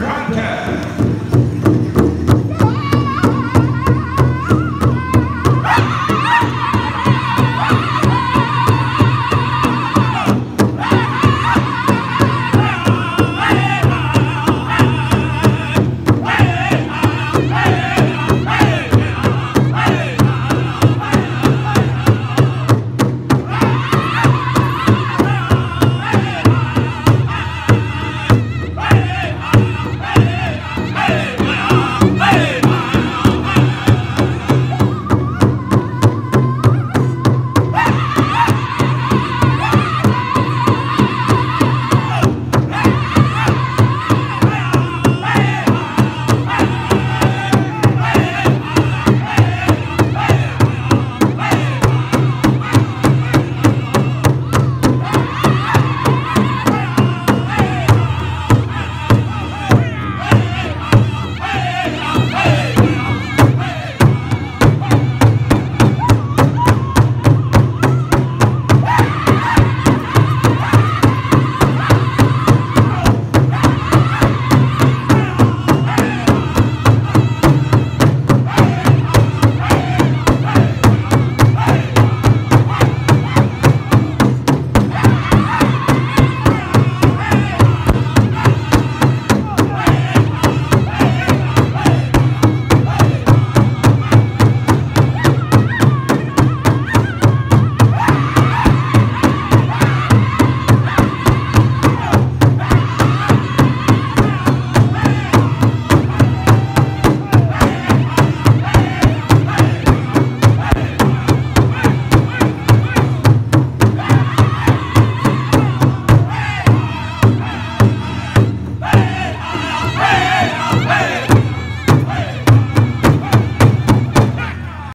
Contest.